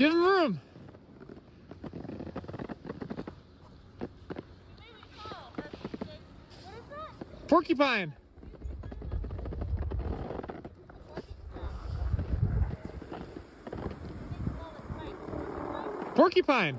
Give him room. Porcupine. Porcupine.